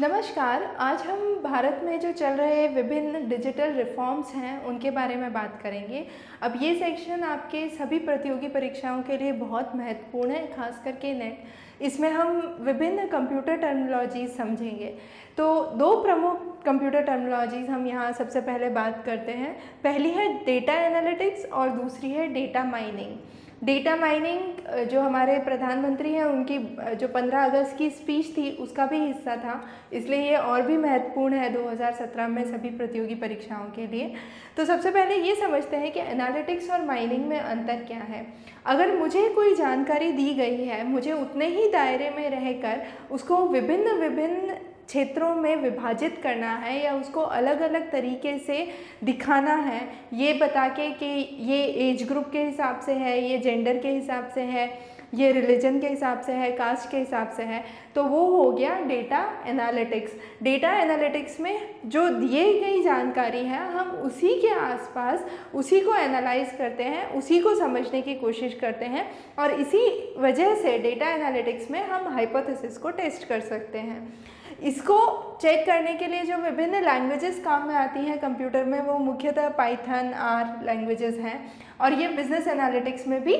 नमस्कार, आज हम भारत में जो चल रहे विभिन्न डिजिटल रिफॉर्म्स हैं, उनके बारे में बात करेंगे। अब ये सेक्शन आपके सभी प्रतियोगी परीक्षाओं के लिए बहुत महत्वपूर्ण है, खास करके नेट इसमें हम विभिन्न कंप्यूटर टर्मिनोलॉजीज समझेंगे। तो दो प्रमुख कंप्यूटर टर्मिनोलॉजीज हम यहाँ सबसे पहले बात करते हैं। पहली है डेटा एनालिटिक्स और दूसरी है डेटा माइनिंग डेटा माइनिंग जो हमारे प्रधानमंत्री हैं, उनकी जो 15 अगस्त की स्पीच थी, उसका भी हिस्सा था। इसलिए ये और भी महत्वपूर्ण है 2017 में सभी प्रतियोगी परीक्षाओं के लिए। तो सबसे पहले ये समझते हैं कि एनालिटिक्स और माइनिंग में अंतर क्या है। अगर मुझे कोई जानकारी दी गई है, मुझे उतने ही दायरे में रहकर उसको विभिन्न विभिन्न क्षेत्रों में विभाजित करना है या उसको अलग अलग तरीके से दिखाना है, ये बता के कि ये एज ग्रुप के हिसाब से है, ये जेंडर के हिसाब से है, ये रिलीजन के हिसाब से है कास्ट के हिसाब से है तो वो हो गया डेटा एनालिटिक्स डेटा एनालिटिक्स में जो दिए गई जानकारी है, हम उसी के आसपास उसी को एनालाइज करते हैं, उसी को समझने की कोशिश करते हैं और इसी वजह से डेटा एनालिटिक्स में हम हाइपोथेसिस को टेस्ट कर सकते हैं. इसको चेक करने के लिए जो विभिन्न लैंग्वेजेस काम में आती हैं कंप्यूटर में, वो मुख्यतः पाइथन आर लैंग्वेजेस हैं और ये बिज़नेस एनालिटिक्स में भी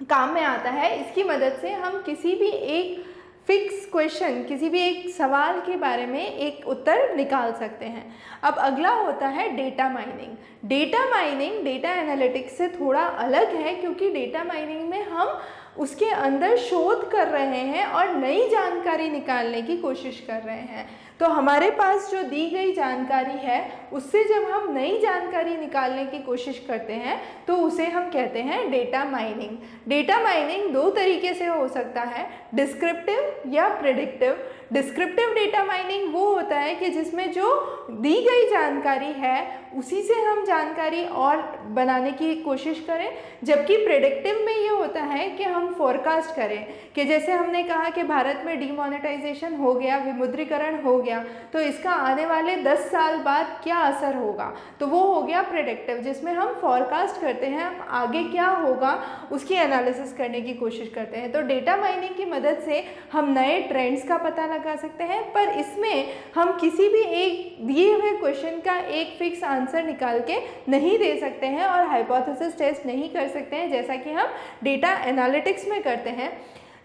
काम में आता है। इसकी मदद से हम किसी भी एक फिक्स क्वेश्चन किसी भी एक सवाल के बारे में एक उत्तर निकाल सकते हैं। अब अगला होता है data mining data mining data analytics से थोड़ा अलग है क्योंकि डेटा माइनिंग में हम उसके अंदर शोध कर रहे हैं और नई जानकारी निकालने की कोशिश कर रहे हैं। तो हमारे पास जो दी गई जानकारी है, उससे जब हम नई जानकारी निकालने की कोशिश करते हैं तो उसे हम कहते हैं डेटा माइनिंग। डेटा माइनिंग दो तरीके से हो सकता है, डिस्क्रिप्टिव या प्रिडिक्टिव। डिस्क्रिप्टिव डेटा माइनिंग वो होता है कि जिसमें जो दी गई जानकारी है, उसी से हम जानकारी और बनाने की कोशिश करें। जबकि प्रिडिक्टिव में ये होता है कि हम फोरकास्ट करें, कि जैसे हमने कहा कि भारत में डीमोनेटाइजेशन हो गया, विमुद्रीकरण हो गया तो इसका आने वाले 10 साल बाद क्या असर होगा? तो वो हो गया प्रिडिक्टिव जिसमें हम फोरकास्ट करते हैं हम आगे क्या होगा, उसकी एनालिसिस करने की कोशिश करते हैं। तो डेटा माइनिंग की मदद से हम नए ट्रेंड्स का पता लगा सकते हैं, पर इसमें हम किसी भी एक दिए हुए क्वेश्चन का एक फिक्स आंसर निकाल के नहीं दे सकते हैं और हाइपोथेसिस टेस्ट नहीं कर सकते हैं, जैसा कि हम डेटा एनालिटिक्स में करते हैं।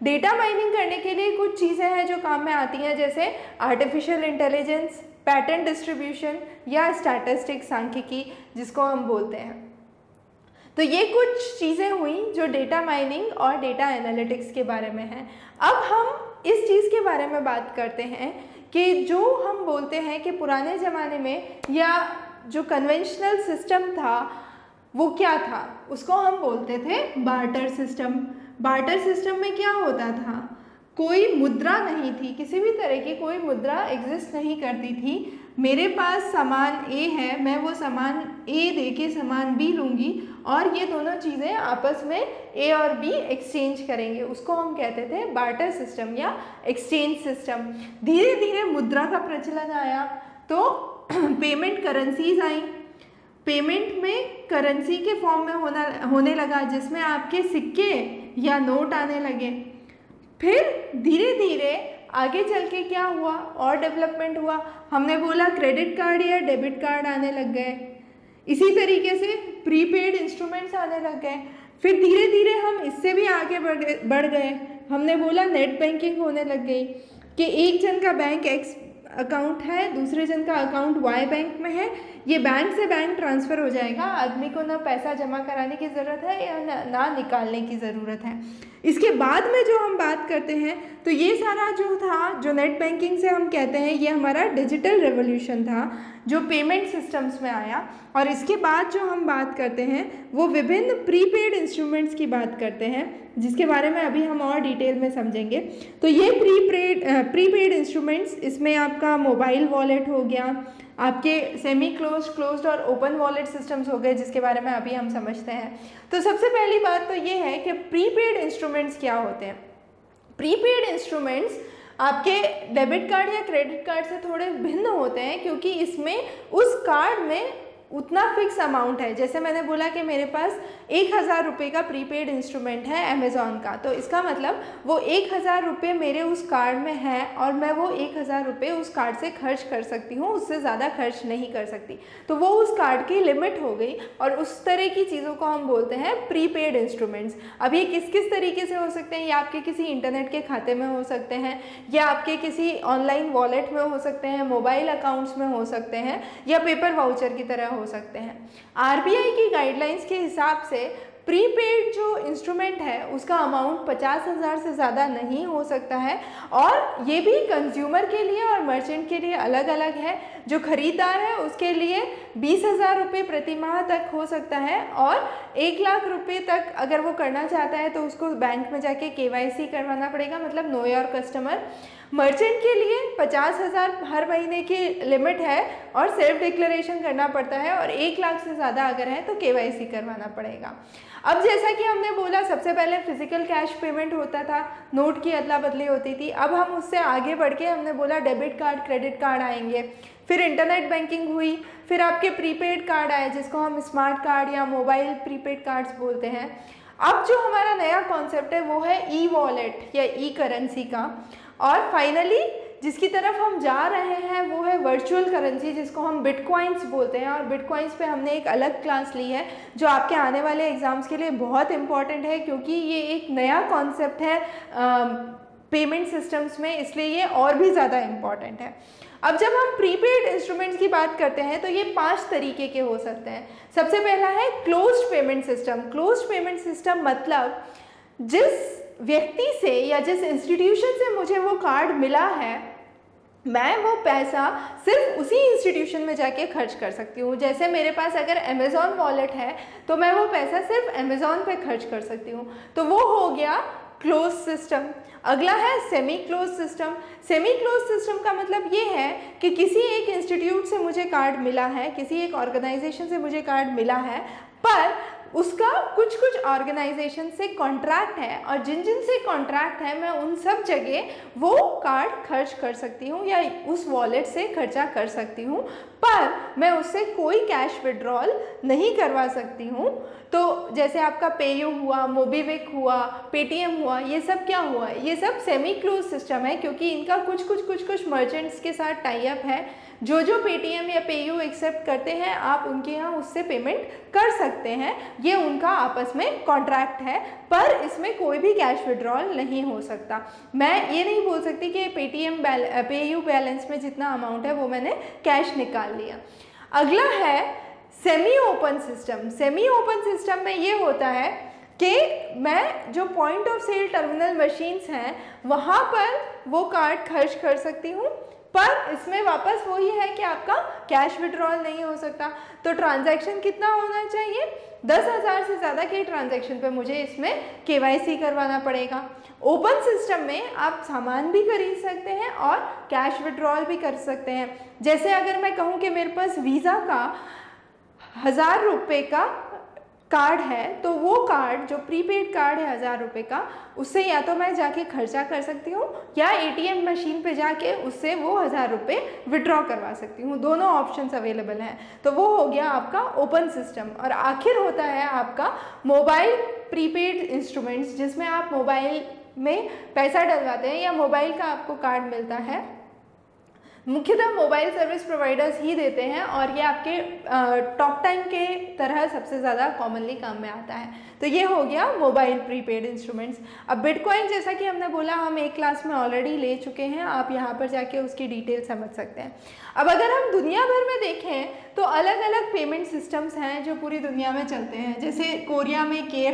डेटा माइनिंग करने के लिए कुछ चीज़ें हैं जो काम में आती हैं, जैसे आर्टिफिशियल इंटेलिजेंस पैटर्न डिस्ट्रीब्यूशन या स्टैटिस्टिक सांख्यिकी, जिसको हम बोलते हैं। तो ये कुछ चीज़ें हुई जो डेटा माइनिंग और डेटा एनालिटिक्स के बारे में हैं। अब हम इस चीज़ के बारे में बात करते हैं कि जो हम बोलते हैं कि पुराने ज़माने में या जो कन्वेंशनल सिस्टम था, वो क्या था? उसको हम बोलते थे बार्टर सिस्टम बार्टर सिस्टम में क्या होता था? कोई मुद्रा नहीं थी, किसी भी तरह की कोई मुद्रा एग्जिस्ट नहीं करती थी। मेरे पास सामान ए है, मैं वो सामान ए दे के सामान बी लूँगी और ये दोनों चीज़ें आपस में ए और बी एक्सचेंज करेंगे। उसको हम कहते थे बार्टर सिस्टम या एक्सचेंज सिस्टम धीरे धीरे मुद्रा का प्रचलन आया तो पेमेंट करेंसीज आई। पेमेंट में करेंसी के फॉर्म में होना, होने लगा, जिसमें आपके सिक्के या नोट आने लगे। फिर धीरे धीरे आगे चल के क्या हुआ? और डेवलपमेंट हुआ? हमने बोला क्रेडिट कार्ड या डेबिट कार्ड आने लग गए। इसी तरीके से प्रीपेड इंस्ट्रूमेंट्स आने लग गए। फिर धीरे धीरे हम इससे भी आगे बढ़ बढ़ गए। हमने बोला नेट बैंकिंग होने लग गई कि एक जन का बैंक एक्स अकाउंट है, दूसरे जन का अकाउंट वाई बैंक में है। ये बैंक से बैंक ट्रांसफ़र हो जाएगा। आदमी को ना पैसा जमा कराने की ज़रूरत है या ना, ना निकालने की ज़रूरत है। इसके बाद में जो हम बात करते हैं तो ये सारा जो था जो नेट बैंकिंग से हम कहते हैं ये हमारा डिजिटल रेवोल्यूशन था जो पेमेंट सिस्टम्स में आया। और इसके बाद जो हम बात करते हैं वो विभिन्न प्रीपेड इंस्ट्रूमेंट्स की बात करते हैं जिसके बारे में अभी हम और डिटेल में समझेंगे। तो ये प्रीपेड प्रीपेड इंस्ट्रूमेंट्स इसमें आपका मोबाइल वॉलेट हो गया आपके सेमी क्लोज क्लोज्ड और ओपन वॉलेट सिस्टम्स हो गए, जिसके बारे में अभी हम समझते हैं। तो सबसे पहली बात तो ये है कि प्रीपेड इंस्ट्रूमेंट्स क्या होते हैं? प्रीपेड इंस्ट्रूमेंट्स आपके डेबिट कार्ड या क्रेडिट कार्ड से थोड़े भिन्न होते हैं, क्योंकि इसमें उस कार्ड में उतना फिक्स अमाउंट है। जैसे मैंने बोला कि मेरे पास एक हज़ार रुपये का प्रीपेड इंस्ट्रूमेंट है अमेज़ॉन का तो इसका मतलब वो एक हज़ार रुपये मेरे उस कार्ड में है और मैं वो एक हज़ार रुपये उस कार्ड से खर्च कर सकती हूँ, उससे ज़्यादा खर्च नहीं कर सकती। तो वो उस कार्ड की लिमिट हो गई और उस तरह की चीज़ों को हम बोलते हैं प्रीपेड इंस्ट्रूमेंट्स अब ये किस किस तरीके से हो सकते हैं? या आपके किसी इंटरनेट के खाते में हो सकते हैं, या आपके किसी ऑनलाइन वॉलेट में हो सकते हैं मोबाइल अकाउंट्स में हो सकते हैं, या पेपर वाउचर की तरह हो सकते हैं। आरबीआई की गाइडलाइंस के हिसाब से प्रीपेड जो इंस्ट्रूमेंट है, उसका अमाउंट पचास हज़ार से ज़्यादा नहीं हो सकता है। और ये भी कंज्यूमर के लिए और मर्चेंट के लिए अलग अलग है। जो ख़रीदार है, उसके लिए बीस हज़ार रुपये प्रति माह तक हो सकता है और एक लाख रुपये तक अगर वो करना चाहता है तो उसको बैंक में जाके के करवाना पड़ेगा। मतलब नो योर कस्टमर मर्चेंट के लिए पचास हज़ार हर महीने की लिमिट है और सेल्फ डिक्लेरेशन करना पड़ता है और एक लाख से ज़्यादा अगर है तो के करवाना पड़ेगा। अब जैसा कि हमने बोला, सबसे पहले फ़िज़िकल कैश पेमेंट होता था नोट की अदला बदली होती थी। अब हम उससे आगे बढ़ के हमने बोला डेबिट कार्ड क्रेडिट कार्ड आएँगे। फिर इंटरनेट बैंकिंग हुई, फिर आपके प्रीपेड कार्ड आए, जिसको हम स्मार्ट कार्ड या मोबाइल प्रीपेड कार्ड्स बोलते हैं। अब जो हमारा नया कॉन्सेप्ट है, वो है ई वॉलेट या ई करेंसी का। और फाइनली जिसकी तरफ़ हम जा रहे हैं, वो है वर्चुअल करेंसी जिसको हम बिटकॉइंस बोलते हैं। और बिटकॉइंस पे हमने एक अलग क्लास ली है, जो आपके आने वाले एग्ज़ाम्स के लिए बहुत इंपॉर्टेंट है, क्योंकि ये एक नया कॉन्सेप्ट है पेमेंट सिस्टम्स में, इसलिए ये और भी ज़्यादा इंपॉर्टेंट है। अब जब हम प्रीपेड इंस्ट्रूमेंट्स की बात करते हैं तो ये पाँच तरीके के हो सकते हैं। सबसे पहला है closed payment system closed payment system मतलब जिस व्यक्ति से या जिस इंस्टीट्यूशन से मुझे वो कार्ड मिला है मैं वो पैसा सिर्फ़ उसी इंस्टीट्यूशन में जाके खर्च कर सकती हूँ। जैसे मेरे पास अगर अमेज़ॉन वॉलेट है तो मैं वो पैसा सिर्फ़ अमेज़ॉन पे खर्च कर सकती हूँ। तो वो हो गया क्लोज सिस्टम अगला है semi close system semi close system का मतलब ये है कि किसी एक इंस्टीट्यूट से मुझे कार्ड मिला है, किसी एक ऑर्गेनाइजेशन से मुझे कार्ड मिला है, पर उसका कुछ कुछ ऑर्गेनाइजेशन से कॉन्ट्रैक्ट है और जिन जिन से कॉन्ट्रैक्ट है, मैं उन सब जगह वो कार्ड खर्च कर सकती हूँ या उस वॉलेट से खर्चा कर सकती हूँ, पर मैं उससे कोई कैश विड्रॉल नहीं करवा सकती हूँ। तो जैसे आपका पेयू हुआ मोबीविक हुआ पेटीएम हुआ, ये सब क्या हुआ? ये सब सेमी क्लोज सिस्टम है, क्योंकि इनका कुछ कुछ कुछ कुछ मर्चेंट्स के साथ टाई अप है। जो जो पेटीएम या पेयू एक्सेप्ट करते हैं, आप उनके यहाँ उससे पेमेंट कर सकते हैं। ये उनका आपस में कॉन्ट्रैक्ट है, पर इसमें कोई भी कैश विड्रॉल नहीं हो सकता। मैं ये नहीं बोल सकती कि पेटीएम बैल पेयू बैलेंस में जितना अमाउंट है वो मैंने कैश निकाल लिया। अगला है semi open system semi open system में ये होता है कि मैं जो point of sale terminal machines हैं, वहाँ पर वो कार्ड खर्च कर सकती हूँ। पर इसमें वापस वही है कि आपका कैश विड्रॉल नहीं हो सकता। तो ट्रांजैक्शन कितना होना चाहिए? दस हज़ार से ज़्यादा के ट्रांजैक्शन पे मुझे इसमें के करवाना पड़ेगा। ओपन सिस्टम में आप सामान भी खरीद सकते हैं और कैश विड्रॉल भी कर सकते हैं। जैसे अगर मैं कहूँ कि मेरे पास वीज़ा का हज़ार रुपये का कार्ड है तो वो कार्ड जो प्रीपेड कार्ड है हज़ार रुपये का, उससे या तो मैं जाके खर्चा कर सकती हूँ, या एटीएम मशीन पे जाके उससे वो हज़ार रुपये विड्रॉ करवा सकती हूँ। दोनों ऑप्शंस अवेलेबल हैं। तो वो हो गया आपका ओपन सिस्टम और आखिर होता है आपका मोबाइल प्रीपेड इंस्ट्रूमेंट्स जिसमें आप मोबाइल में पैसा डलवाते हैं या मोबाइल का आपको कार्ड मिलता है। मुख्यतः मोबाइल सर्विस प्रोवाइडर्स ही देते हैं और ये आपके टॉक टाइम के तरह सबसे ज़्यादा कॉमनली काम में आता है। तो ये हो गया मोबाइल प्रीपेड इंस्ट्रूमेंट्स। अब बिटकॉइन जैसा कि हमने बोला, हम एक क्लास में ऑलरेडी ले चुके हैं, आप यहाँ पर जाके उसकी डिटेल समझ सकते हैं। अब अगर हम दुनिया भर में देखें तो अलग अलग पेमेंट सिस्टम्स हैं जो पूरी दुनिया में चलते हैं। जैसे कोरिया में के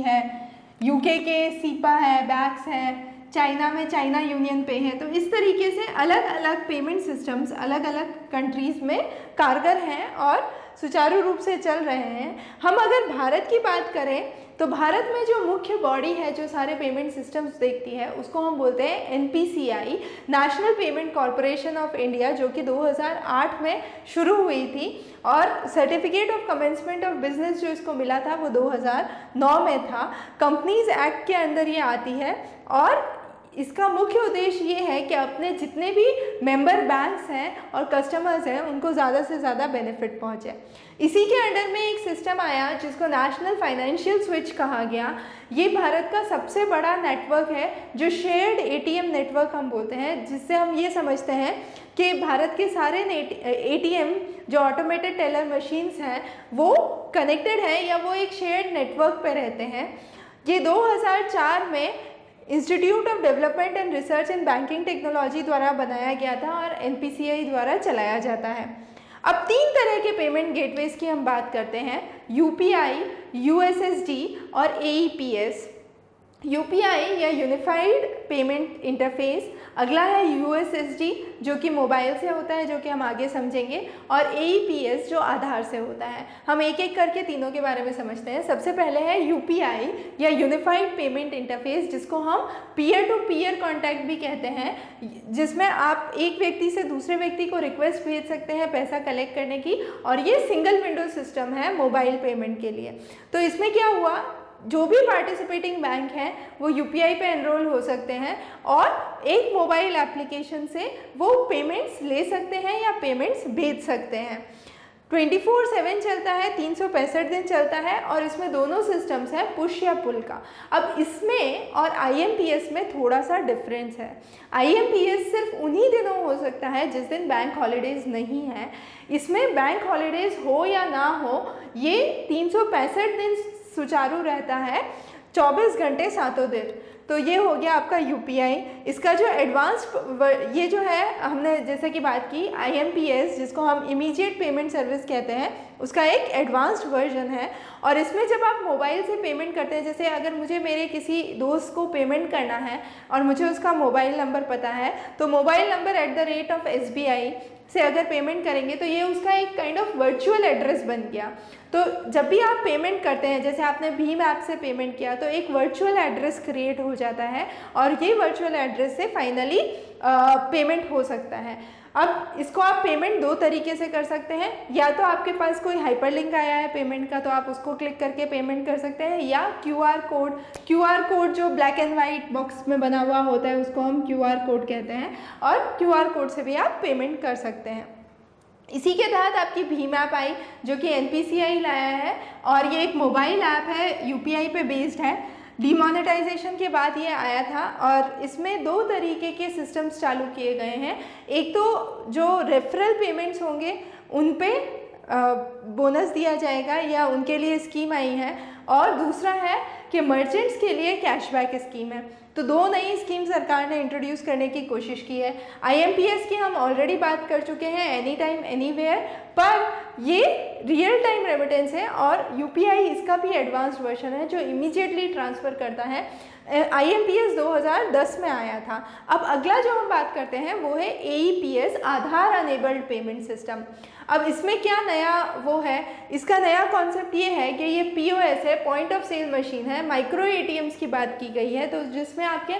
है यूके के सीपा है बैक्स है चाइना में चाइना यूनियन पे है तो इस तरीके से अलग अलग पेमेंट सिस्टम्स अलग अलग कंट्रीज़ में कारगर हैं और सुचारू रूप से चल रहे हैं। हम अगर भारत की बात करें तो भारत में जो मुख्य बॉडी है, जो सारे पेमेंट सिस्टम्स देखती है, उसको हम बोलते हैं NPCI national payment corporation of India जो कि 2008 में शुरू हुई थी, और certificate of commencement of business जो इसको मिला था, वो 2009 में था। कंपनीज़ एक्ट के अंदर ये आती है, और इसका मुख्य उद्देश्य ये है कि अपने जितने भी मेंबर बैंक्स हैं और कस्टमर्स हैं, उनको ज़्यादा से ज़्यादा बेनिफिट पहुँचे। इसी के अंडर में एक सिस्टम आया जिसको नेशनल फाइनेंशियल स्विच कहा गया। ये भारत का सबसे बड़ा नेटवर्क है, जो शेयर्ड एटीएम नेटवर्क हम बोलते हैं, जिससे हम ये समझते हैं कि भारत के सारे एटीएम जो ऑटोमेटेड टेलर मशीन्स हैं, वो कनेक्टेड हैं या वो एक शेयर्ड नेटवर्क पर रहते हैं। ये 2004 में institute of development and research in banking technology द्वारा बनाया गया था और एनपीसीआई द्वारा चलाया जाता है। अब तीन तरह के पेमेंट गेटवेज की हम बात करते हैं। यू पी आई और ए पी एस यू या यूनिफाइड पेमेंट इंटरफेस अगला है यूएसएसडी जो कि मोबाइल से होता है, जो कि हम आगे समझेंगे, और ए जो आधार से होता है। हम एक एक करके तीनों के बारे में समझते हैं। सबसे पहले है यूपीआई या यूनिफाइड पेमेंट इंटरफेस जिसको हम पीयर टू पीयर कॉन्टैक्ट भी कहते हैं, जिसमें आप एक व्यक्ति से दूसरे व्यक्ति को रिक्वेस्ट भेज सकते हैं पैसा कलेक्ट करने की, और ये सिंगल विंडो सिस्टम है मोबाइल पेमेंट के लिए। तो इसमें क्या हुआ? जो भी पार्टिसिपेटिंग बैंक हैं, वो यूपीआई पे एनरोल हो सकते हैं और एक मोबाइल एप्लीकेशन से वो पेमेंट्स ले सकते हैं या पेमेंट्स भेज सकते हैं। 24/7 चलता है, तीन सौ पैंसठ दिन चलता है और इसमें दोनों सिस्टम्स हैं पुश या पुल का। अब इसमें और IMPS में थोड़ा सा डिफरेंस है IMPS सिर्फ़ उन्हीं दिनों हो सकता है जिस दिन बैंक हॉलीडेज़ नहीं है। इसमें बैंक हॉलीडेज़ हो या ना हो, ये तीन सौ पैंसठ दिन सुचारू रहता है 24 घंटे सातों दिन। तो ये हो गया आपका यूपीआई इसका जो एडवांस ये जो है, हमने जैसे कि बात की आईएमपीएस जिसको हम इमीडिएट पेमेंट सर्विस कहते हैं, उसका एक एडवांस्ड वर्जन है। और इसमें जब आप मोबाइल से पेमेंट करते हैं, जैसे अगर मुझे मेरे किसी दोस्त को पेमेंट करना है और मुझे उसका मोबाइल नंबर पता है तो mobile number at the rate of S से अगर पेमेंट करेंगे तो ये उसका एक काइंड ऑफ़ वर्चुअल एड्रेस बन गया। तो जब भी आप पेमेंट करते हैं, जैसे आपने भीम ऐप से पेमेंट किया तो एक वर्चुअल एड्रेस क्रिएट हो जाता है और ये वर्चुअल एड्रेस से फाइनली पेमेंट हो सकता है। अब इसको आप पेमेंट दो तरीके से कर सकते हैं। या तो आपके पास कोई हाइपरलिंक आया है पेमेंट का तो आप उसको क्लिक करके पेमेंट कर सकते हैं। या क्यूआर कोड क्यूआर कोड जो ब्लैक एंड वाइट बॉक्स में बना हुआ होता है, उसको हम क्यूआर कोड कहते हैं। और क्यूआर कोड से भी आप पेमेंट कर सकते हैं। इसी के तहत आपकी भीम ऐप आई, जो कि NPCI लाया है, और ये एक मोबाइल ऐप है यू पे बेस्ड है। डीमोनेटाइजेशन के बाद ये आया था और इसमें दो तरीके के सिस्टम्स चालू किए गए हैं। एक तो जो रेफरल पेमेंट्स होंगे, उन पे बोनस दिया जाएगा या उनके लिए स्कीम आई है और दूसरा है कि मर्चेंट्स के लिए कैशबैक स्कीम है। तो दो नई स्कीम सरकार ने इंट्रोड्यूस करने की कोशिश की है। आईएमपीएस की हम ऑलरेडी बात कर चुके हैं एनी टाइम एनी पर ये रियल टाइम रेमिटेंस है और यूपीआई इसका भी एडवांस वर्जन है, जो इमीडिएटली ट्रांसफ़र करता है। आई एम पी एस दो हज़ार दस में आया था। अब अगला जो हम बात करते हैं, वो है A E P S Aadhaar enabled payment system अब इसमें क्या नया वो है? इसका नया कॉन्सेप्ट ये है कि ये पीओएस है पॉइंट ऑफ़ सेल मशीन है माइक्रो ए की बात की गई है तो जिसमें आपके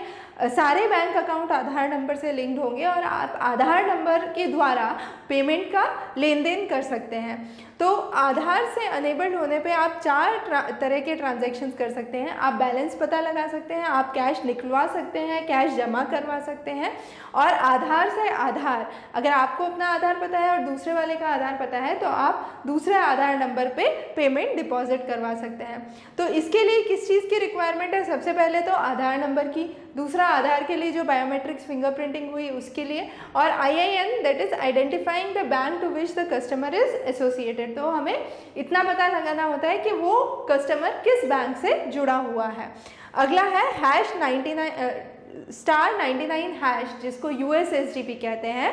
सारे बैंक अकाउंट आधार नंबर से लिंक्ड होंगे और आप आधार नंबर के द्वारा पेमेंट का लेन देन कर सकते हैं। तो आधार से अनेबल्ड होने पे आप चार तरह के ट्रांजैक्शंस कर सकते हैं। आप बैलेंस पता लगा सकते हैं, आप कैश निकलवा सकते हैं कैश जमा करवा सकते हैं। और आधार से आधार, अगर आपको अपना आधार पता है और दूसरे वाले का आधार पता है तो आप दूसरे आधार नंबर पे पेमेंट डिपॉजिट करवा सकते हैं। तो इसके लिए किस चीज़ की रिक्वायरमेंट है? सबसे पहले तो आधार नंबर की, दूसरा आधार के लिए जो बायोमेट्रिक्स फिंगरप्रिंटिंग हुई उसके लिए। और I I N that is identifying the bank to which the customer is associated तो हमें इतना पता लगाना होता है कि वो कस्टमर किस बैंक से जुड़ा हुआ है। अगला है hash ninety nine star ninety nine hash जिसको U S S D P कहते हैं।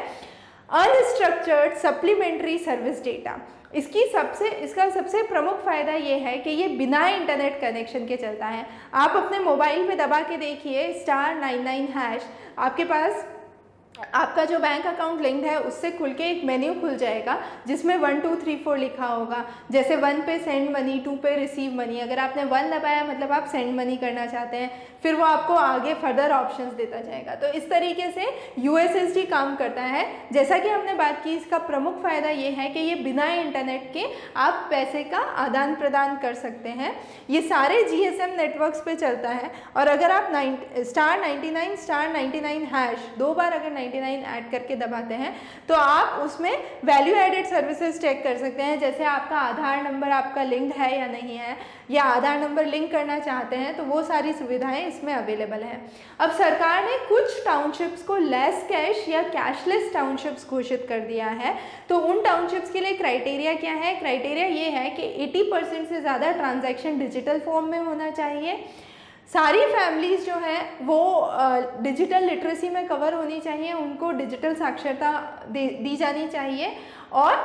अनस्ट्रक्चर्ड सप्लीमेंट्री सर्विस डेटा इसकी सबसे, इसका सबसे प्रमुख फ़ायदा ये है कि ये बिना इंटरनेट कनेक्शन के चलता है। आप अपने मोबाइल पे दबा के देखिए स्टार नाइन नाइन हैश आपके पास आपका जो बैंक अकाउंट लिंक्ड है, उससे खुल के एक मेन्यू खुल जाएगा, जिसमें वन टू थ्री फोर लिखा होगा। जैसे वन पे सेंड मनी टू पे रिसीव मनी अगर आपने वन दबाया मतलब आप सेंड मनी करना चाहते हैं, फिर वो आपको आगे फर्दर ऑप्शंस देता जाएगा। तो इस तरीके से यू काम करता है। जैसा कि हमने बात की, इसका प्रमुख फ़ायदा ये है कि ये बिना इंटरनेट के आप पैसे का आदान प्रदान कर सकते हैं। ये सारे जी एस नेटवर्क्स पे चलता है। और अगर आप nine star ninety star ninety hash दो बार अगर नाइन्टी 99 ऐड करके दबाते हैं तो आप उसमें वैल्यू एडेड सर्विसेज़ चेक कर सकते हैं, जैसे आपका आधार नंबर आपका लिंक्ड है या नहीं है, या आधार नंबर लिंक करना चाहते हैं तो वो सारी सुविधाएँ इसमें अवेलेबल हैं। अब सरकार ने कुछ टाउनशिप्स को लेस कैश या कैशलेस टाउनशिप्स घोषित कर दिया है तो उन टाउनशिप्स के लिए क्राइटेरिया क्या है? क्राइटेरिया ये है कि 80 परसेंट से ज़्यादा ट्रांजैक्शन डिजिटल फॉर्म में होना चाहिए सारी फैमिलीज़ जो हैं, वो डिजिटल लिटरेसी में कवर होनी चाहिए, उनको डिजिटल साक्षरता दी जानी चाहिए और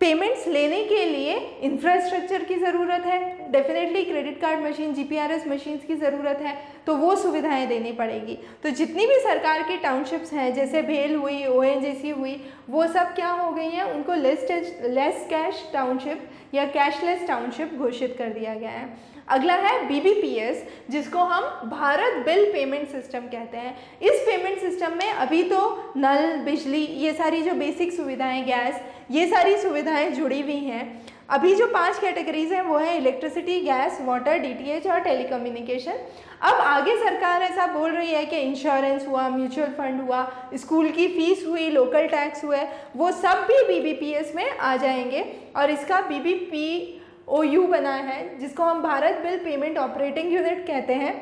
पेमेंट्स लेने के लिए इंफ्रास्ट्रक्चर की ज़रूरत है definitely credit card machine GPRS machines की ज़रूरत है तो वो सुविधाएँ देनी पड़ेगी। तो जितनी भी सरकार की टाउनशिप्स हैं, जैसे भेल हुई ओ हुई, वो सब क्या हो गई हैं, उनको लेस लेस कैश टाउनशिप या कैशलेस टाउनशिप घोषित कर दिया गया है। अगला है बीबीपीएस जिसको हम भारत बिल पेमेंट सिस्टम कहते हैं। इस पेमेंट सिस्टम में अभी तो नल, बिजली, ये सारी जो बेसिक सुविधाएँ गैस ये सारी सुविधाएँ जुड़ी हुई हैं। अभी जो पाँच कैटेगरीज हैं, वो है इलेक्ट्रिसिटी गैस वाटर डीटीएच और टेलीकम्युनिकेशन अब आगे सरकार ऐसा बोल रही है कि इंश्योरेंस हुआ म्यूचुअल फंड हुआ स्कूल की फ़ीस हुई लोकल टैक्स हुए, वो सब भी बीबीपीएस में आ जाएँगे। और इसका बीबीपी ओ यू बना है, जिसको हम Bharat bill payment operating unit कहते हैं,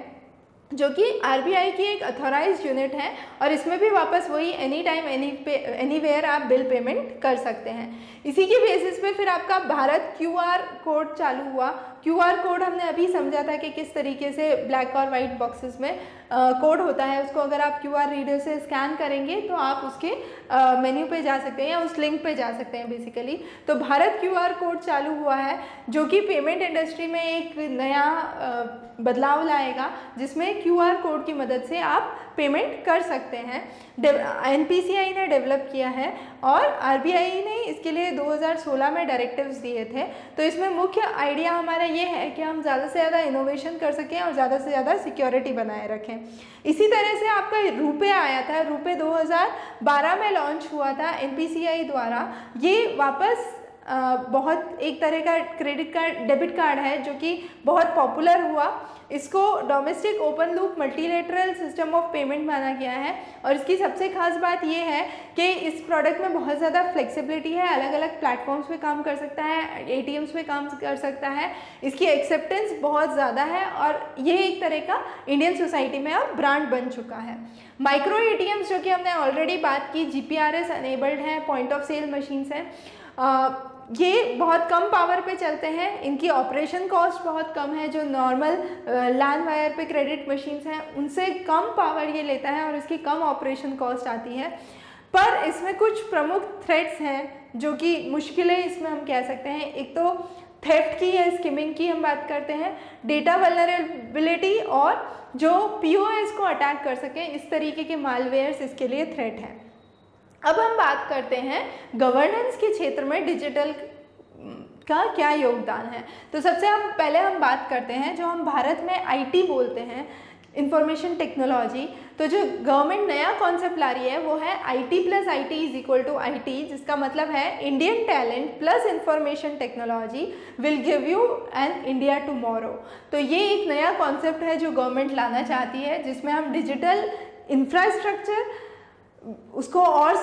जो कि आरबीआई की एक अथोराइज यूनिट है, और इसमें भी वापस वही any time any pay anywhere आप बिल पेमेंट कर सकते हैं। इसी के बेसिस पे फिर आपका भारत क्यूआर कोड चालू हुआ क्यूआर कोड हमने अभी समझा था कि किस तरीके से ब्लैक और वाइट बॉक्सेस में कोड होता है, उसको अगर आप क्यूआर रीडर से स्कैन करेंगे तो आप उसके मेन्यू पे जा सकते हैं या उस लिंक पे जा सकते हैं बेसिकली तो भारत क्यूआर कोड चालू हुआ है, जो कि पेमेंट इंडस्ट्री में एक नया बदलाव लाएगा, जिसमें क्यूआर कोड की मदद से आप पेमेंट कर सकते हैं। एनपीसीआई ने डेवलप किया है और आरबीआई ने इसके लिए 2016 में डायरेक्टिव्स दिए थे। तो इसमें मुख्य आइडिया हमारा ये है कि हम ज़्यादा से ज़्यादा इनोवेशन कर सकें और ज़्यादा से ज़्यादा सिक्योरिटी बनाए रखें। इसी तरह से आपका रुपए आया था। रुपए 2012 में लॉन्च हुआ था एनपीसीआई द्वारा। ये वापस बहुत एक तरह का क्रेडिट कार्ड डेबिट कार्ड है जो कि बहुत पॉपुलर हुआ। इसको domestic open loop multilateral system of payment माना गया है। और इसकी सबसे खास बात यह है कि इस प्रोडक्ट में बहुत ज़्यादा फ्लेक्सिबिलिटी है। अलग अलग प्लेटफॉर्म्स पे काम कर सकता है ए पे काम कर सकता है। इसकी एक्सेप्टेंस बहुत ज़्यादा है और ये एक तरह का इंडियन सोसाइटी में अब ब्रांड बन चुका है। माइक्रो ए जो कि हमने ऑलरेडी बात की जी पी अनेबल्ड हैं पॉइंट ऑफ़ सेल मशीन्स हैं। ये बहुत कम पावर पे चलते हैं। इनकी ऑपरेशन कॉस्ट बहुत कम है, जो नॉर्मल लैंड वायर पे क्रेडिट मशीन्स हैं, उनसे कम पावर ये लेता है और इसकी कम ऑपरेशन कॉस्ट आती है। पर इसमें कुछ प्रमुख थ्रेट्स हैं, जो कि मुश्किलें इसमें हम कह सकते हैं। एक तो थेफ्ट की या स्किमिंग की हम बात करते हैं डेटा वलनरेबिलिटी और जो पी को अटैक कर सकें, इस तरीके के मालवेयर्स इसके लिए थ्रेट हैं। अब हम बात करते हैं गवर्नेंस के क्षेत्र में डिजिटल का क्या योगदान है। तो सबसे हम, पहले हम बात करते हैं जो हम भारत में आईटी बोलते हैं इंफॉर्मेशन टेक्नोलॉजी तो जो गवर्नमेंट नया कॉन्सेप्ट ला रही है, वो है IT plus IT is equal to IT जिसका मतलब है Indian talent plus information technology will give you an India tomorrow तो ये एक नया कॉन्सेप्ट है जो गवर्नमेंट लाना चाहती है, जिसमें हम डिजिटल इंफ्रास्ट्रक्चर उसको और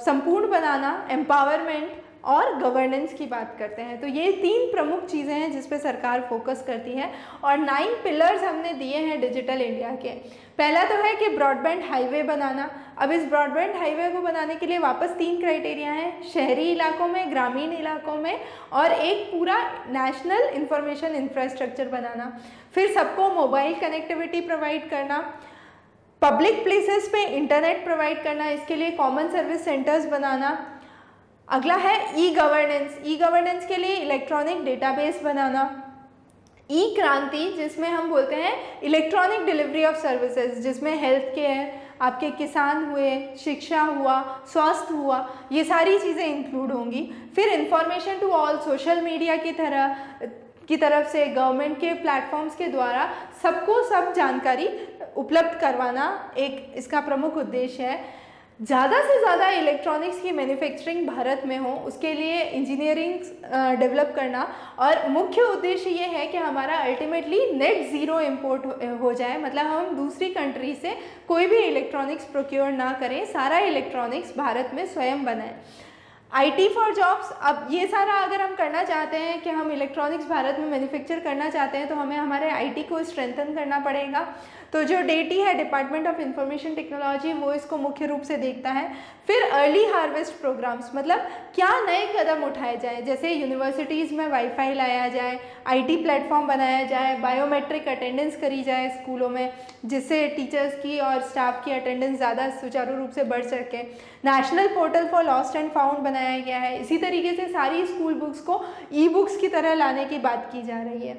संपूर्ण बनाना एम्पावरमेंट और गवर्नेंस की बात करते हैं। तो ये तीन प्रमुख चीज़ें हैं जिस पे सरकार फोकस करती है और नाइन पिलर्स हमने दिए हैं डिजिटल इंडिया के। पहला तो है कि ब्रॉडबैंड हाईवे बनाना। अब इस ब्रॉडबैंड हाईवे को बनाने के लिए वापस तीन क्राइटेरिया हैं। शहरी इलाकों में, ग्रामीण इलाकों में और एक पूरा नेशनल इंफॉर्मेशन इंफ्रास्ट्रक्चर बनाना। फिर सबको मोबाइल कनेक्टिविटी प्रोवाइड करना। पब्लिक प्लेसेस पे इंटरनेट प्रोवाइड करना, इसके लिए कॉमन सर्विस सेंटर्स बनाना। अगला है ई गवर्नेंस ई गवर्नेंस के लिए इलेक्ट्रॉनिक डेटाबेस बनाना। ई क्रांति जिसमें हम बोलते हैं इलेक्ट्रॉनिक डिलीवरी ऑफ़ सर्विसेज़ जिसमें हेल्थ केयर आपके किसान हुए, शिक्षा हुआ, स्वास्थ्य हुआ, ये सारी चीज़ें इंक्लूड होंगी। फिर information to all social media की तरह की तरफ़ से गवर्नमेंट के प्लेटफॉर्म्स के द्वारा सबको सब जानकारी उपलब्ध करवाना एक इसका प्रमुख उद्देश्य है। ज़्यादा से ज़्यादा इलेक्ट्रॉनिक्स की मैन्युफैक्चरिंग भारत में हो, उसके लिए इंजीनियरिंग डेवलप करना। और मुख्य उद्देश्य ये है कि हमारा अल्टीमेटली नेट ज़ीरो इम्पोर्ट हो जाए। मतलब हम दूसरी कंट्री से कोई भी इलेक्ट्रॉनिक्स प्रोक्योर ना करें, सारा इलेक्ट्रॉनिक्स भारत में स्वयं बनाए। आईटी फॉर जॉब्स अब ये सारा अगर हम करना चाहते हैं कि हम इलेक्ट्रॉनिक्स भारत में मैन्युफैक्चर करना चाहते हैं तो हमें हमारे आईटी को स्ट्रेंथन करना पड़ेगा। तो जो डेटी है डिपार्टमेंट ऑफ़ इंफॉर्मेशन टेक्नोलॉजी वो इसको मुख्य रूप से देखता है। फिर अर्ली हार्वेस्ट प्रोग्राम्स मतलब क्या नए कदम उठाए जाए? जैसे यूनिवर्सिटीज़ में वाईफाई लाया जाए आईटी प्लेटफॉर्म बनाया जाए बायोमेट्रिक अटेंडेंस करी जाए स्कूलों में, जिससे टीचर्स की और स्टाफ की अटेंडेंस ज़्यादा सुचारू रूप से बढ़ सके। National portal for lost and found बनाया गया है। इसी तरीके से सारी स्कूल बुक्स को ई बुक्स की तरह लाने की बात की जा रही है।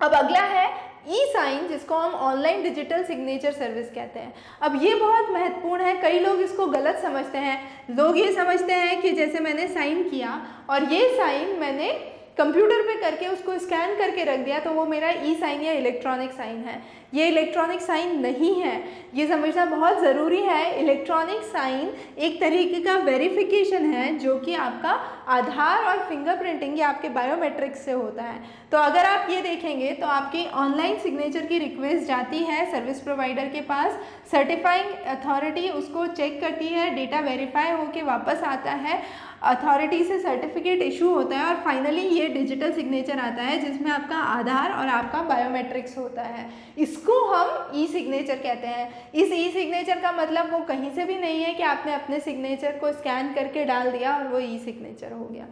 अब अगला है ई साइन जिसको हम ऑनलाइन डिजिटल सिग्नेचर सर्विस कहते हैं। अब ये बहुत महत्वपूर्ण है। कई लोग इसको गलत समझते हैं। लोग ये समझते हैं कि जैसे मैंने साइन किया और ये साइन मैंने कंप्यूटर पे करके उसको स्कैन करके रख दिया तो वो मेरा ई साइन या इलेक्ट्रॉनिक साइन है। ये इलेक्ट्रॉनिक साइन नहीं है। ये समझना बहुत ज़रूरी है। इलेक्ट्रॉनिक साइन एक तरीके का वेरिफिकेशन है जो कि आपका आधार और फिंगरप्रिंटिंग या आपके बायोमेट्रिक्स से होता है। तो अगर आप ये देखेंगे तो आपकी ऑनलाइन सिग्नेचर की रिक्वेस्ट जाती है सर्विस प्रोवाइडर के पास। सर्टिफाइंग अथॉरिटी उसको चेक करती है डेटा वेरीफाई होके वापस आता है। अथॉरिटी से सर्टिफिकेट इशू होता है और फाइनली ये डिजिटल सिग्नेचर आता है जिसमें आपका आधार और आपका बायोमेट्रिक्स होता है। इसको हम ई सिग्नेचर कहते हैं। इस ई सिग्नेचर का मतलब वो कहीं से भी नहीं है कि आपने अपने सिग्नेचर को स्कैन करके डाल दिया और वो ई सिग्नेचर हो गया।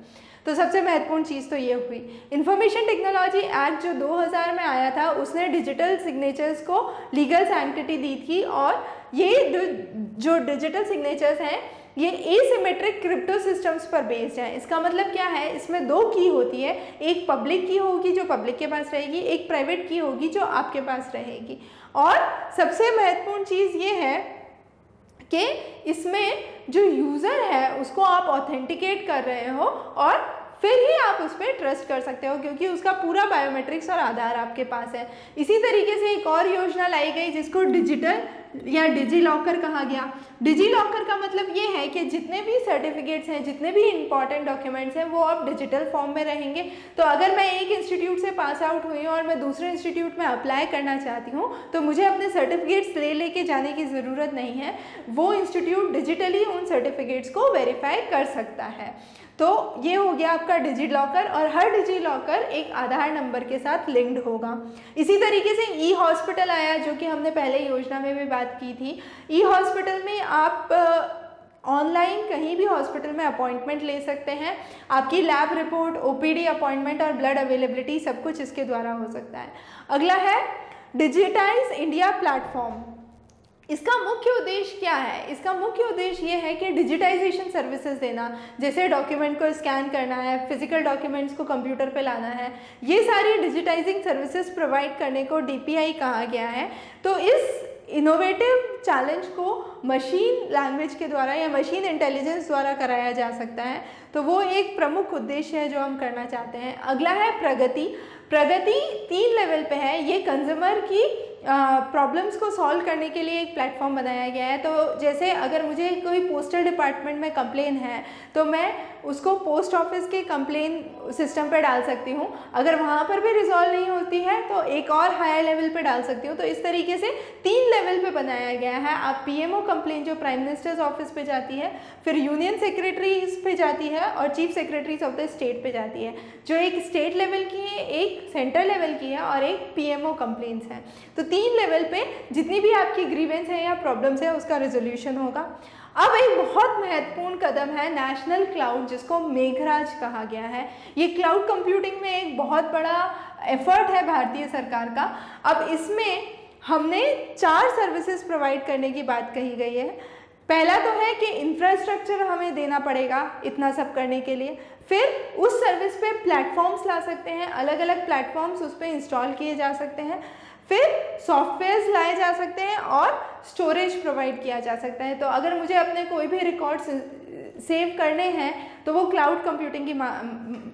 तो सबसे महत्वपूर्ण चीज़ तो ये हुई। इन्फॉर्मेशन टेक्नोलॉजी एक्ट जो 2000 में आया था, उसने डिजिटल सिग्नेचर्स को लीगल सैंक्टिटी दी थी और ये जो डिजिटल सिग्नेचर्स हैं ये एसिमेट्रिक क्रिप्टो सिस्टम्स पर बेस्ड है। इसका मतलब क्या है? इसमें दो की होती है। एक पब्लिक की होगी जो पब्लिक के पास रहेगी, एक प्राइवेट की होगी जो आपके पास रहेगी। और सबसे महत्वपूर्ण चीज़ ये है कि इसमें जो यूज़र है, उसको आप ऑथेंटिकेट कर रहे हो और फिर ही आप उस पर ट्रस्ट कर सकते हो, क्योंकि उसका पूरा बायोमेट्रिक्स और आधार आपके पास है। इसी तरीके से एक और योजना लाई गई, जिसको डिजिटल या डिजी लॉकर कहा गया। डिजी लॉकर का मतलब ये है कि जितने भी सर्टिफिकेट्स हैं, जितने भी इंपॉर्टेंट डॉक्यूमेंट्स हैं, वो अब डिजिटल फॉर्म में रहेंगे। तो अगर मैं एक इंस्टीट्यूट से पास आउट हुई हूँ और मैं दूसरे इंस्टीट्यूट में अप्लाई करना चाहती हूँ तो मुझे अपने सर्टिफिकेट्स ले लेके जाने की ज़रूरत नहीं है। वो इंस्टीट्यूट डिजिटली उन सर्टिफिकेट्स को वेरीफाई कर सकता है। तो ये हो गया आपका डिजी लॉकर और हर डिजी लॉकर एक आधार नंबर के साथ लिंक्ड होगा। इसी तरीके से ई हॉस्पिटल आया, जो कि हमने पहले योजना में भी बात की थी। ई हॉस्पिटल में आप ऑनलाइन कहीं भी हॉस्पिटल में अपॉइंटमेंट ले सकते हैं। आपकी लैब रिपोर्ट ओपीडी अपॉइंटमेंट और ब्लड अवेलेबिलिटी सब कुछ इसके द्वारा हो सकता है। अगला है डिजिटाइज इंडिया प्लेटफॉर्म इसका मुख्य उद्देश्य क्या है? इसका मुख्य उद्देश्य ये है कि डिजिटाइजेशन सर्विसेज़ देना, जैसे डॉक्यूमेंट को स्कैन करना है फ़िज़िकल डॉक्यूमेंट्स को कंप्यूटर पे लाना है, ये सारी डिजिटाइजिंग सर्विसेज़ प्रोवाइड करने को डीपीआई कहा गया है। तो इस इनोवेटिव चैलेंज को मशीन लैंग्वेज के द्वारा या मशीन इंटेलिजेंस द्वारा कराया जा सकता है। तो वो एक प्रमुख उद्देश्य है जो हम करना चाहते हैं। अगला है प्रगति। प्रगति तीन लेवल पे है। ये कंज्यूमर की प्रॉब्लम्स को सॉल्व करने के लिए एक प्लेटफॉर्म बनाया गया है। तो जैसे अगर मुझे कोई पोस्टल डिपार्टमेंट में कंप्लेन है तो मैं उसको पोस्ट ऑफ़िस के कंप्लेन सिस्टम पर डाल सकती हूँ। अगर वहाँ पर भी रिजॉल्व नहीं होती है तो एक और हायर लेवल पर डाल सकती हूँ। तो इस तरीके से तीन लेवल पे बनाया गया है। आप पीएमओ कंप्लेन जो प्राइम मिनिस्टर्स ऑफ़िस पे जाती है, फिर यूनियन सेक्रेटरीज पे जाती है और chief secretaries of the state पे जाती है। जो एक स्टेट लेवल की है, एक सेंटर लेवल की है और एक पीएमओ कंप्लेन्स है। तो तीन लेवल पे जितनी भी आपकी ग्रीवेंस है या प्रॉब्लम्स है, उसका रेजोल्यूशन होगा। अब एक बहुत महत्वपूर्ण कदम है नेशनल क्लाउड जिसको मेघराज कहा गया है। ये क्लाउड कंप्यूटिंग में एक बहुत बड़ा एफर्ट है भारतीय सरकार का। अब इसमें हमने चार सर्विसेज़ प्रोवाइड करने की बात कही गई है। पहला तो है कि इंफ्रास्ट्रक्चर हमें देना पड़ेगा इतना सब करने के लिए। फिर उस सर्विस पे प्लेटफॉर्म्स ला सकते हैं अलग अलग प्लेटफॉर्म्स उस पर इंस्टॉल किए जा सकते हैं। फिर सॉफ्टवेयर्स लाए जा सकते हैं और स्टोरेज प्रोवाइड किया जा सकता है। तो अगर मुझे अपने कोई भी रिकॉर्ड्स सेव करने हैं तो वो क्लाउड कंप्यूटिंग की मा,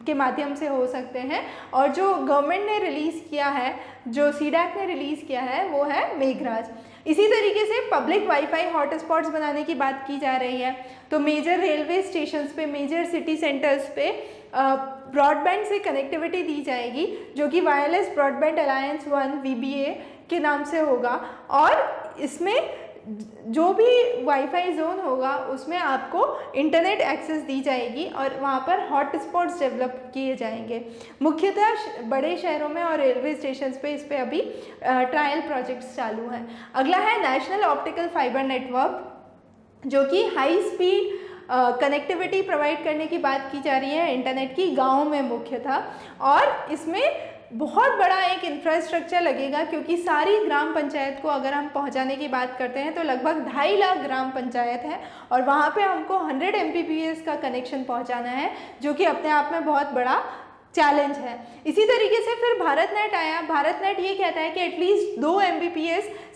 के माध्यम से हो सकते हैं। और जो गवर्नमेंट ने रिलीज़ किया है जो सी ने रिलीज़ किया है वो है मेघराज। इसी तरीके से पब्लिक वाईफाई हॉटस्पॉट्स बनाने की बात की जा रही है। तो मेजर रेलवे स्टेशंस पे मेजर सिटी सेंटर्स पे ब्रॉडबैंड से कनेक्टिविटी दी जाएगी, जो कि wireless broadband alliance one VBA के नाम से होगा। और इसमें जो भी वाईफाई जोन होगा, उसमें आपको इंटरनेट एक्सेस दी जाएगी और वहाँ पर हॉट स्पॉट्स डेवलप किए जाएँगे। मुख्यतः बड़े शहरों में और रेलवे स्टेशन पे इस पर अभी ट्रायल प्रोजेक्ट्स चालू हैं। अगला है नेशनल ऑप्टिकल फाइबर नेटवर्क जो कि हाई स्पीड कनेक्टिविटी प्रोवाइड करने की बात की जा रही है इंटरनेट की, गाँव में मुख्य था और इसमें बहुत बड़ा एक इंफ्रास्ट्रक्चर लगेगा क्योंकि सारी ग्राम पंचायत को अगर हम पहुँचाने की बात करते हैं तो लगभग ढाई लाख ग्राम पंचायत है और वहाँ पे हमको 100 एम का कनेक्शन पहुंचाना है, जो कि अपने आप में बहुत बड़ा चैलेंज है। इसी तरीके से फिर भारत नेट आया। भारत नेट ये कहता है कि एटलीस्ट दो एम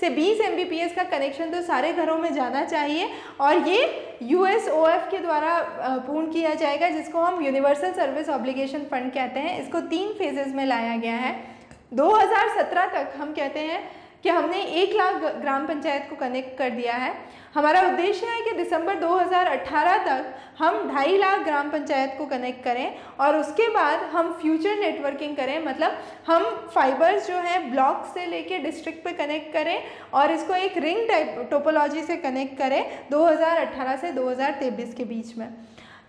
से 20 एम का कनेक्शन तो सारे घरों में जाना चाहिए और ये USOF के द्वारा पूर्ण किया जाएगा, जिसको हम यूनिवर्सल सर्विस ऑब्लिगेशन फंड कहते हैं। इसको तीन फेजेज में लाया गया है। 2017 तक हम कहते हैं कि हमने एक लाख ग्राम पंचायत को कनेक्ट कर दिया है। हमारा उद्देश्य है कि दिसंबर 2018 तक हम ढाई लाख ग्राम पंचायत को कनेक्ट करें और उसके बाद हम फ्यूचर नेटवर्किंग करें। मतलब हम फाइबर्स जो हैं ब्लॉक से लेके डिस्ट्रिक्ट पे कनेक्ट करें और इसको एक रिंग टाइप टोपोलॉजी से कनेक्ट करें 2018 से 2023 के बीच में।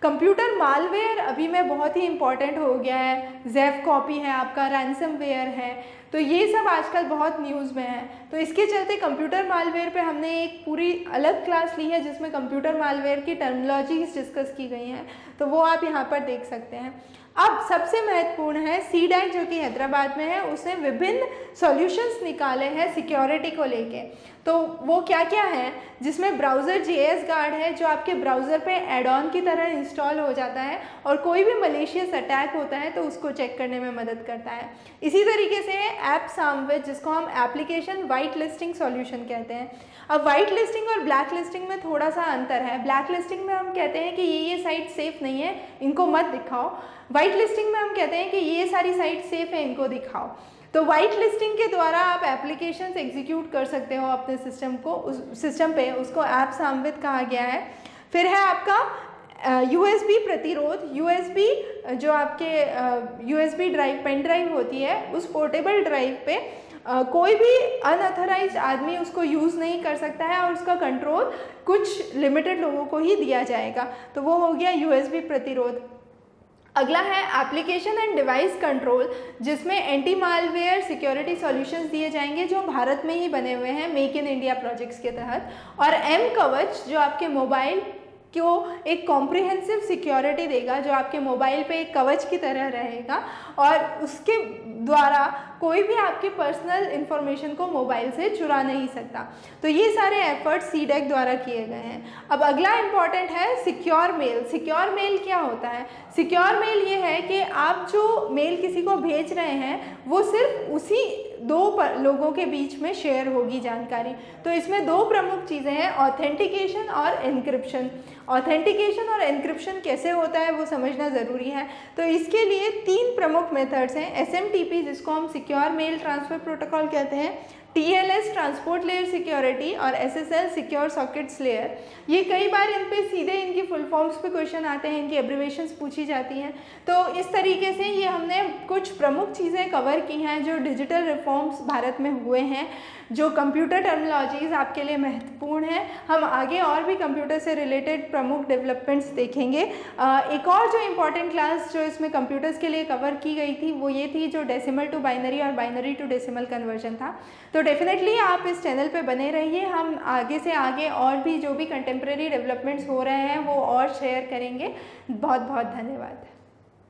कंप्यूटर मालवेयर अभी में बहुत ही इंपॉर्टेंट हो गया है। जेफ कॉपी है आपका रैनसम वेयर है। तो ये सब आजकल बहुत न्यूज़ में है। तो इसके चलते कंप्यूटर मालवेयर पे हमने एक पूरी अलग क्लास ली है, जिसमें कंप्यूटर मालवेयर की टर्मोलॉजीज डिस्कस की गई हैं। तो वो आप यहाँ पर देख सकते हैं। अब सबसे महत्वपूर्ण है सी जो कि हैदराबाद में है, उसने विभिन्न सॉल्यूशंस निकाले हैं सिक्योरिटी को लेके। तो वो क्या क्या है, जिसमें ब्राउज़र जी गार्ड है, जो आपके ब्राउज़र पे एड ऑन की तरह इंस्टॉल हो जाता है, और कोई भी मलेशियस अटैक होता है तो उसको चेक करने में मदद करता है। इसी तरीके से ऐप सामविच जिसको हम एप्लीकेशन वाइट लिस्टिंग सॉल्यूशन कहते हैं। अब वाइट लिस्टिंग और ब्लैक लिस्टिंग में थोड़ा सा अंतर है। ब्लैक लिस्टिंग में हम कहते हैं कि ये ये साइट सेफ़ नहीं है, इनको मत दिखाओ। वाइट लिस्टिंग में हम कहते हैं कि ये सारी साइट सेफ़ है इनको दिखाओ। तो वाइट लिस्टिंग के द्वारा आप एप्लीकेशंस एग्जीक्यूट कर सकते हो अपने सिस्टम को उस सिस्टम पे उसको ऐप सामवित कहा गया है। फिर है आपका यू एस बी प्रतिरोध। यू एस बी जो आपके यू ड्राइव पेन ड्राइव होती है उस पोर्टेबल ड्राइव पे Uh, कोई भी अनऑथराइज आदमी उसको यूज़ नहीं कर सकता है और उसका कंट्रोल कुछ लिमिटेड लोगों को ही दिया जाएगा। तो वो हो गया यूएसबी प्रतिरोध। अगला है एप्लीकेशन एंड डिवाइस कंट्रोल जिसमें एंटी मालवेयर सिक्योरिटी सॉल्यूशंस दिए जाएँगे, जो भारत में ही बने हुए हैं मेक इन इंडिया प्रोजेक्ट्स के तहत। और एम कवच जो आपके मोबाइल को एक कॉम्प्रिहेंसिव सिक्योरिटी देगा जो आपके मोबाइल पे एक कवच की तरह रहेगा और उसके द्वारा कोई भी आपके पर्सनल इन्फॉर्मेशन को मोबाइल से चुरा नहीं सकता। तो ये सारे एफर्ट्स सी द्वारा किए गए हैं। अब अगला इंपॉर्टेंट है सिक्योर मेल सिक्योर मेल क्या होता है? सिक्योर मेल ये है कि आप जो मेल किसी को भेज रहे हैं, वो सिर्फ़ उसी दो लोगों के बीच में शेयर होगी जानकारी। तो इसमें दो प्रमुख चीज़ें हैं ऑथेंटिकेशन और इनक्रिप्शन ऑथेंटिकेशन और इनक्रिप्शन कैसे होता है वो समझना ज़रूरी है। तो इसके लिए तीन प्रमुख मेथड्स हैं। एसएमटीपी जिसको हम सिक्योर मेल ट्रांसफ़र प्रोटोकॉल कहते हैं टीएलएस ट्रांसपोर्ट लेयर सिक्योरिटी और एसएसएल सिक्योर सॉकेट्स लेयर ये कई बार इन पे सीधे इनकी फुल फॉर्म्स पे क्वेश्चन आते हैं, इनकी एब्रीवेशंस पूछी जाती हैं। तो इस तरीके से ये हमने कुछ प्रमुख चीज़ें कवर की हैं जो डिजिटल रिफॉर्म्स भारत में हुए हैं। जो कंप्यूटर टर्मिनोलॉजीज़ आपके लिए महत्वपूर्ण है, हम आगे और भी कंप्यूटर से रिलेटेड प्रमुख डेवलपमेंट्स देखेंगे। एक और जो इंपॉर्टेंट क्लास जो इसमें कंप्यूटर्स के लिए कवर की गई थी, वो ये थी जो डेसिमल टू बाइनरी और बाइनरी टू डेसिमल कन्वर्जन था। तो डेफिनेटली आप इस चैनल पर बने रहिए, हम आगे से आगे और भी जो भी कंटेम्प्रेरी डेवलपमेंट्स हो रहे हैं, वो और शेयर करेंगे। बहुत बहुत धन्यवाद।